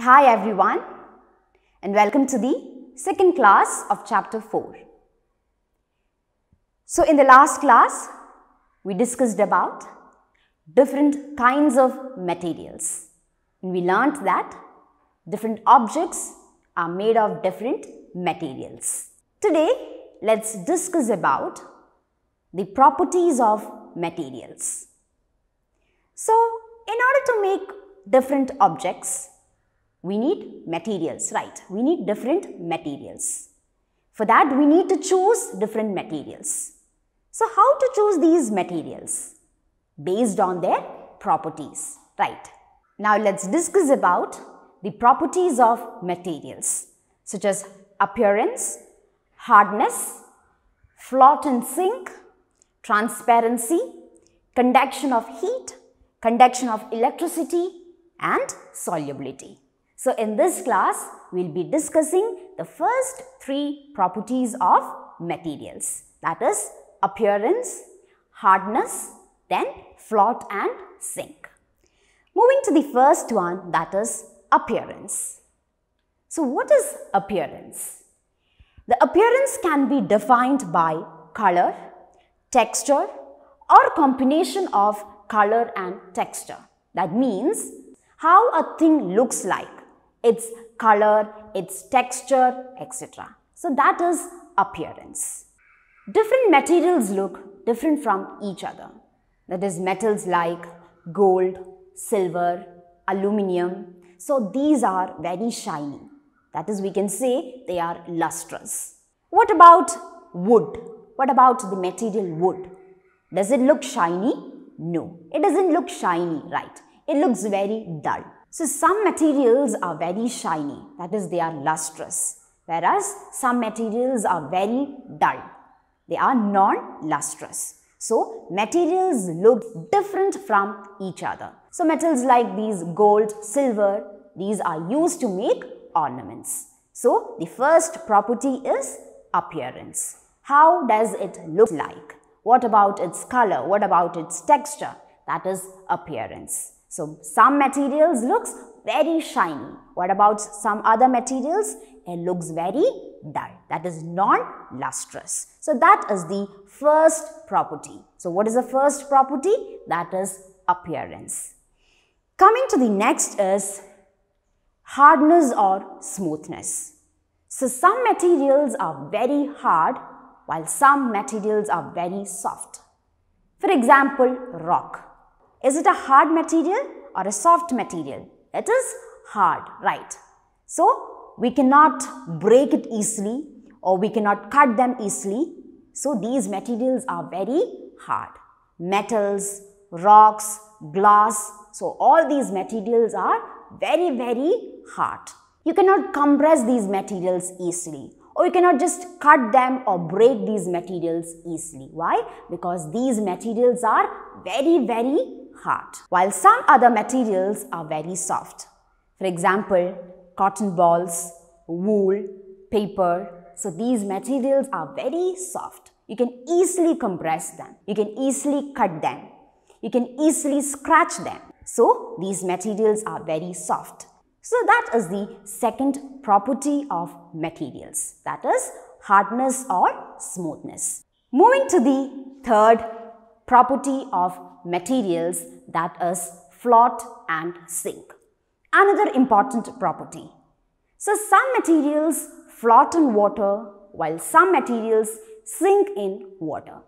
Hi everyone and welcome to the second class of chapter 4. So in the last class we discussed about different kinds of materials and we learnt that different objects are made of different materials. Today let's discuss about the properties of materials. So in order to make different objects we need materials, right? We need different materials. For that, we need to choose different materials. So, how to choose these materials? Based on their properties, right? Now, let's discuss about the properties of materials such as appearance, hardness, float and sink, transparency, conduction of heat, conduction of electricity and solubility. So in this class, we'll be discussing the first three properties of materials. That is appearance, hardness, then float and sink. Moving to the first one that is appearance. So what is appearance? The appearance can be defined by color, texture or combination of color and texture. That means how a thing looks like its color, its texture, etc. So that is appearance. Different materials look different from each other. That is metals like gold, silver, aluminium. So these are very shiny. That is we can say they are lustrous. What about wood? What about the material wood? Does it look shiny? No, it doesn't look shiny, right? It looks very dull. So some materials are very shiny, that is they are lustrous, whereas some materials are very dull. They are non-lustrous. So materials look different from each other. So metals like these gold, silver, these are used to make ornaments. So the first property is appearance. How does it look like? What about its color? What about its texture? That is appearance. So some materials looks very shiny. What about some other materials? It looks very dull. That is non-lustrous. So that is the first property. So what is the first property? That is appearance. Coming to the next is hardness or smoothness. So some materials are very hard while some materials are very soft. For example, rock. Is it a hard material or a soft material? It is hard, right? So, we cannot break it easily or we cannot cut them easily. So, these materials are very hard. Metals, rocks, glass. So, all these materials are very, very hard. You cannot compress these materials easily or you cannot just cut them or break these materials easily. Why? Because these materials are very, very hard, while some other materials are very soft. For example, cotton balls, wool, paper. So these materials are very soft. You can easily compress them. You can easily cut them. You can easily scratch them. So these materials are very soft. So that is the second property of materials. That is hardness or smoothness. Moving to the third property of materials that is float and sink. Another important property. So some materials float in water while some materials sink in water.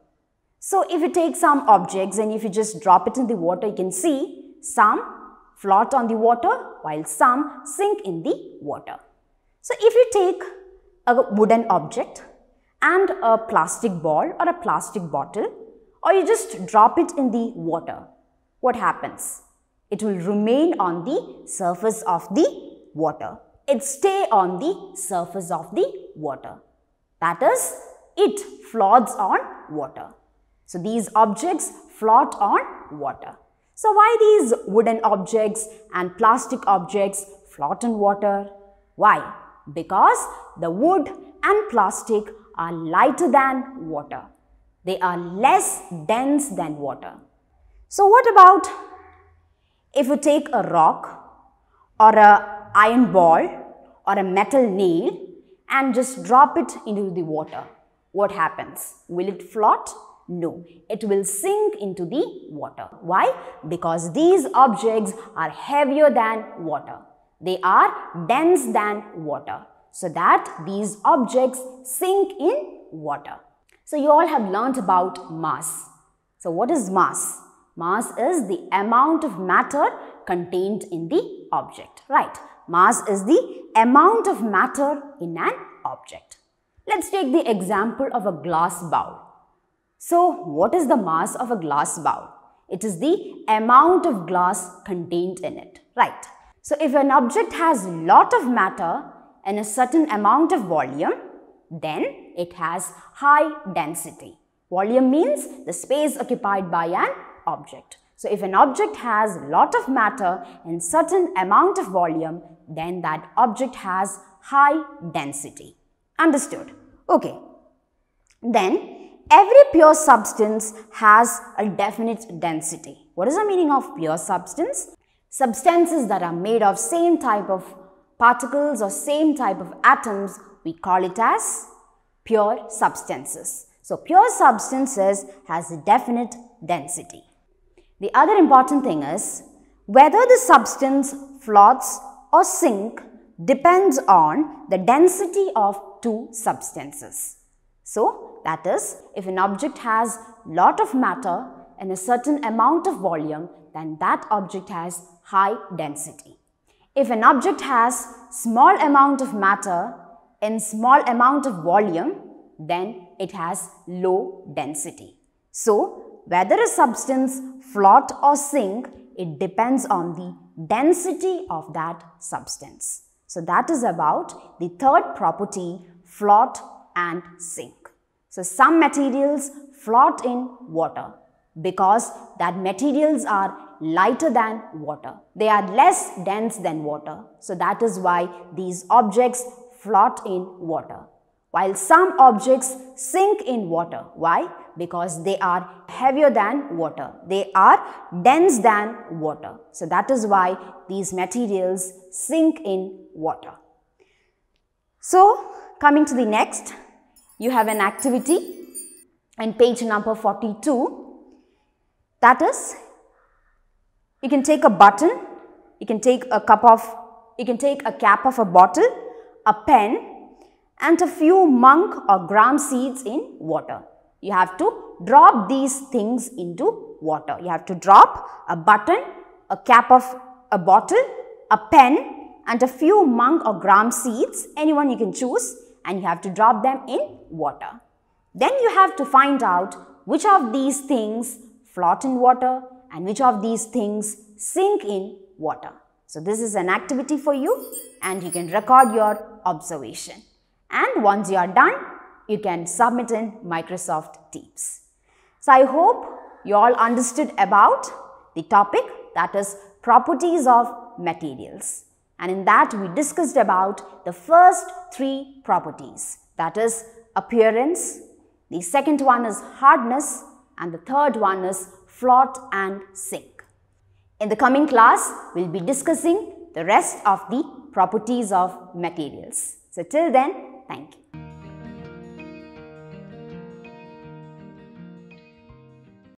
So if you take some objects and if you just drop it in the water, you can see some float on the water while some sink in the water. So if you take a wooden object and a plastic ball or a plastic bottle or you just drop it in the water, what happens? It will remain on the surface of the water. It stay on the surface of the water. That is, it floats on water. So these objects float on water. So why these wooden objects and plastic objects float in water? Why? Because the wood and plastic are lighter than water. They are less dense than water. So what about if you take a rock or a iron ball or a metal nail and just drop it into the water. What happens? Will it float? No, it will sink into the water. Why? Because these objects are heavier than water. They are dense than water. So that these objects sink in water. So you all have learnt about mass. So what is mass? Mass is the amount of matter contained in the object, right? Mass is the amount of matter in an object. Let's take the example of a glass bowl. So, what is the mass of a glass bowl? It is the amount of glass contained in it, right? So, if an object has lot of matter and a certain amount of volume, then it has high density. Volume means the space occupied by an object. So, if an object has a lot of matter and certain amount of volume, then that object has high density. Understood? Okay. Then, every pure substance has a definite density. What is the meaning of pure substance? Substances that are made of same type of particles or same type of atoms, we call it as pure substances. So, pure substances has a definite density. The other important thing is whether the substance floats or sink depends on the density of two substances. So, that is if an object has lot of matter and a certain amount of volume then that object has high density. If an object has small amount of matter and small amount of volume then it has low density. So, whether a substance float or sink, it depends on the density of that substance. So that is about the third property, float and sink. So some materials float in water because that materials are lighter than water. They are less dense than water. So that is why these objects float in water. While some objects sink in water. Why? Because they are heavier than water. They are dense than water. So that is why these materials sink in water. So coming to the next, you have an activity in page number 42. That is, you can take a button, you can take a cup of, you can take a cap of a bottle, a pen and a few moong or gram seeds in water. You have to drop these things into water. You have to drop a button, a cap of a bottle, a pen and a few moong or gram seeds, anyone you can choose and you have to drop them in water. Then you have to find out which of these things float in water and which of these things sink in water. So this is an activity for you and you can record your observation. And once you are done, you can submit in Microsoft Teams. So I hope you all understood about the topic that is properties of materials. And in that we discussed about the first three properties that is appearance, the second one is hardness and the third one is float and sink. In the coming class, we will be discussing the rest of the properties of materials. So till then, thank you.